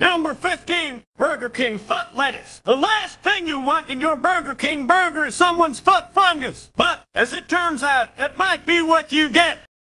Number 15, Burger King foot lettuce. The last thing you want in your Burger King burger is someone's foot fungus. But, as it turns out, it might be what you get.